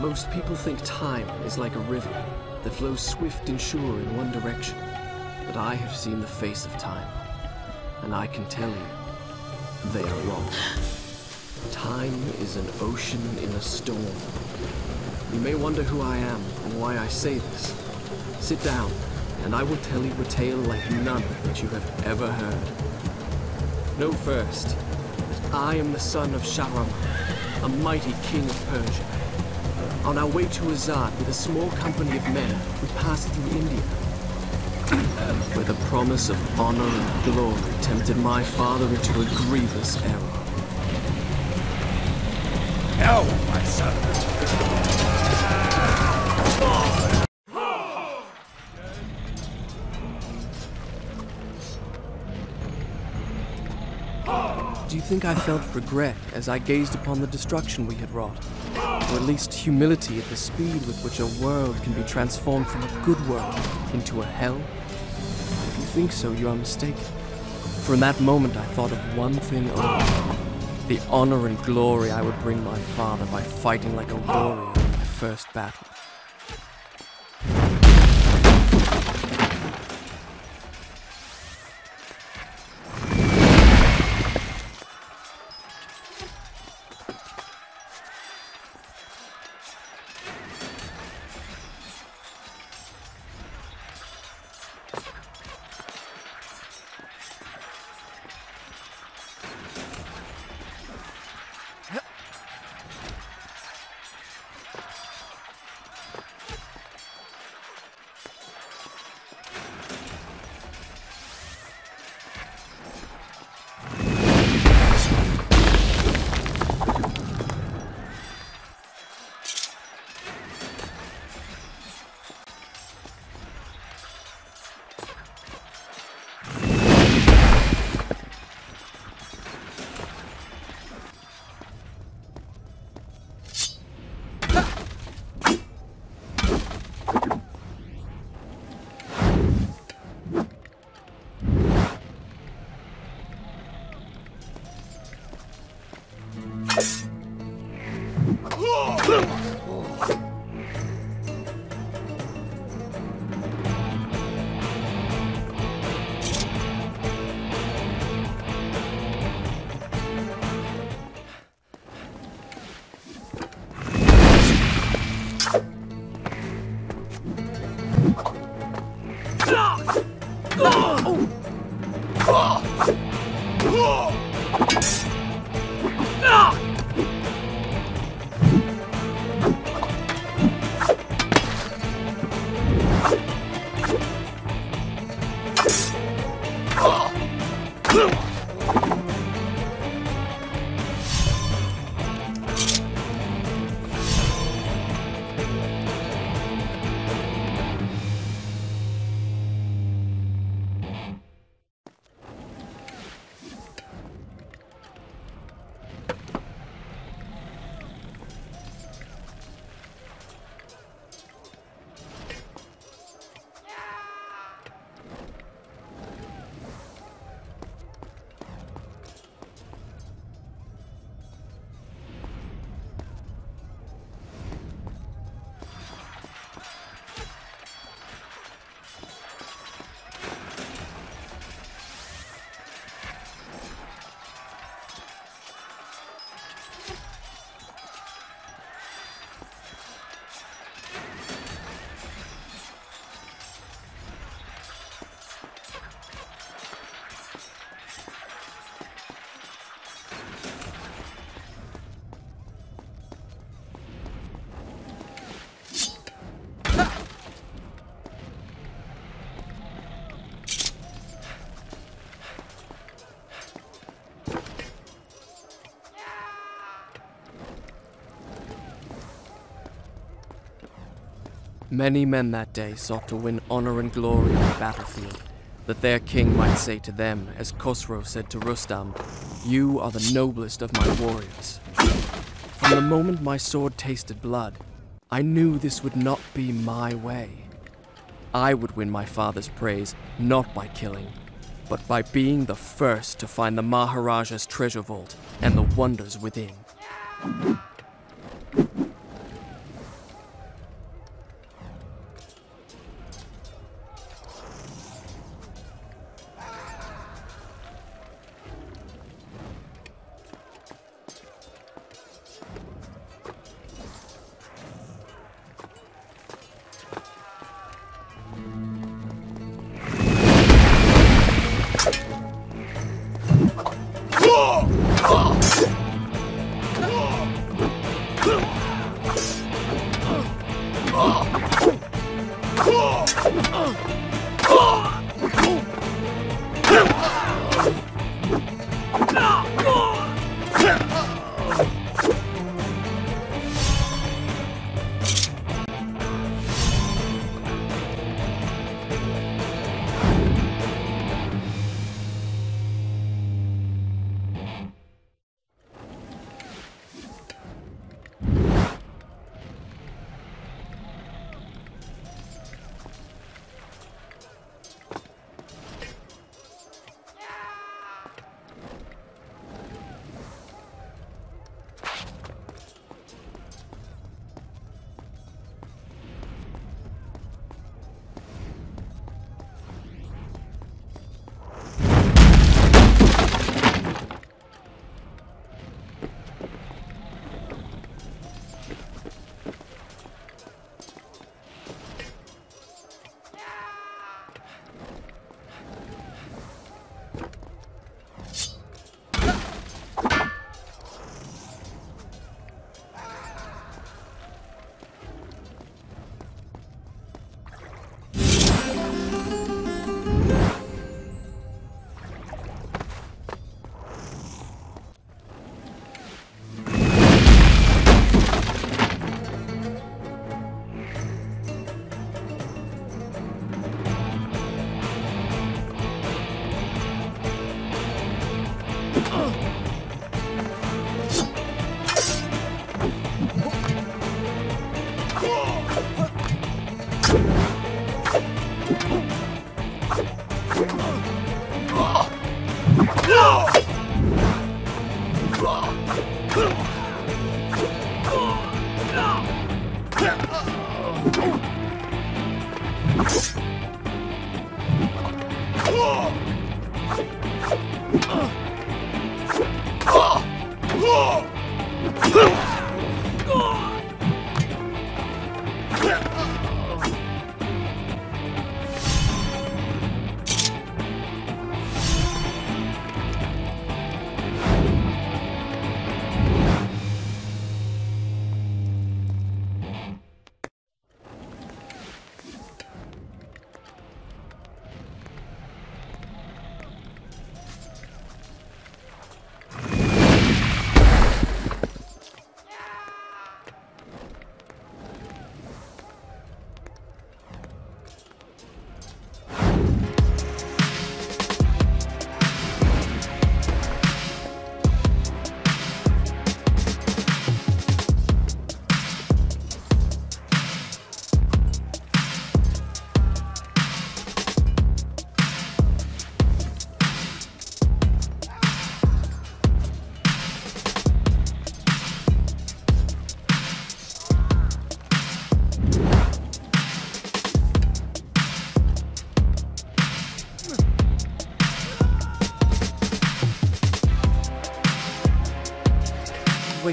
Most people think time is like a river that flows swift and sure in one direction. But I have seen the face of time, and I can tell you, they are wrong. Time is an ocean in a storm. You may wonder who I am and why I say this. Sit down, and I will tell you a tale like none that you have ever heard. Know first that I am the son of Shahraman, a mighty king of Persia. On our way to Azad with a small company of men, we passed through India, where the promise of honor and glory tempted my father into a grievous error. No, my son. Do you think I felt regret as I gazed upon the destruction we had wrought? Or at least humility at the speed with which a world can be transformed from a good world into a hell? If you think so, you are mistaken. In that moment I thought of one thing only. The honor and glory I would bring my father by fighting like a warrior in my first battle. Many men that day sought to win honor and glory on the battlefield, that their king might say to them, as Khosrow said to Rustam, You are the noblest of my warriors. From the moment my sword tasted blood, I knew this would not be my way. I would win my father's praise not by killing, but by being the first to find the Maharaja's treasure vault and the wonders within. Uh.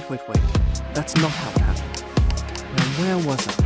Wait, wait, wait. That's not how it happened. Now, where was I?